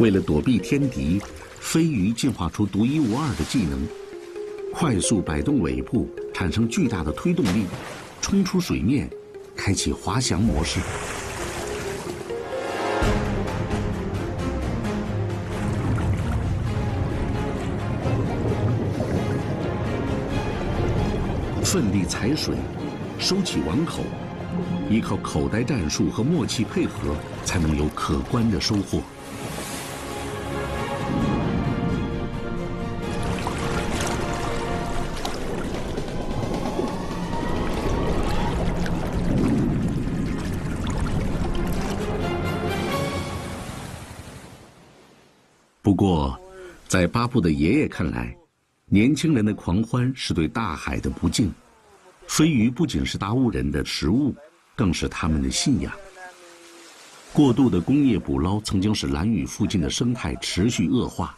为了躲避天敌，飞鱼进化出独一无二的技能，快速摆动尾部，产生巨大的推动力，冲出水面，开启滑翔模式。奋力踩水，收起网口，依靠口袋战术和默契配合，才能有可观的收获。不过，在巴布的爷爷看来，年轻人的狂欢是对大海的不敬。飞鱼不仅是达悟人的食物，更是他们的信仰。过度的工业捕捞曾经使蓝屿附近的生态持续恶化，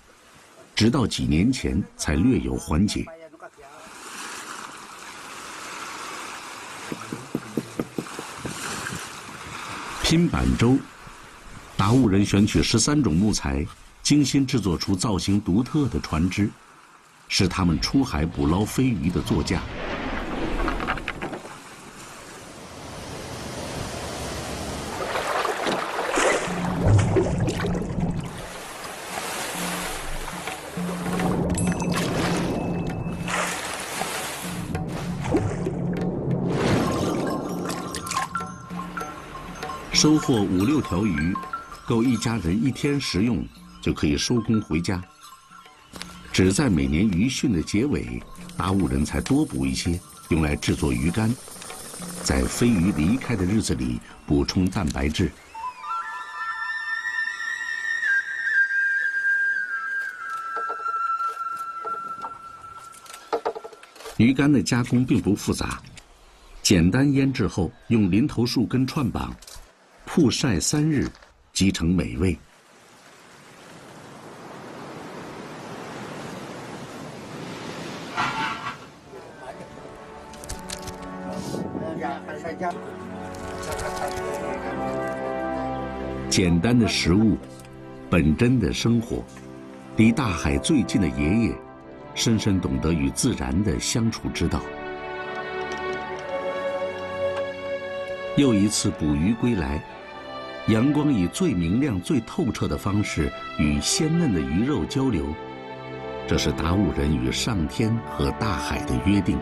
直到几年前才略有缓解。拼板舟，达悟人选取十三种木材，精心制作出造型独特的船只，是他们出海捕捞飞鱼的座驾。收获五六条鱼，够一家人一天食用，就可以收工回家。只在每年鱼汛的结尾，达悟人才多捕一些，用来制作鱼干，在飞鱼离开的日子里补充蛋白质。鱼干的加工并不复杂，简单腌制后，用林头树根串绑。曝晒三日，即成美味。简单的食物，本真的生活，离大海最近的爷爷，深深懂得与自然的相处之道。又一次捕鱼归来。阳光以最明亮、最透彻的方式与鲜嫩的鱼肉交流，这是达悟人与上天和大海的约定。